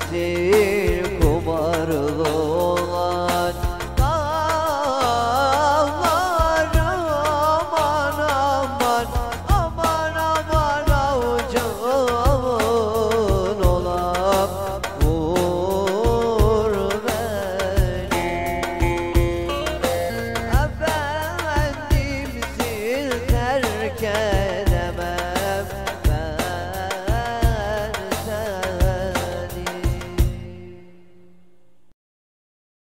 beklesin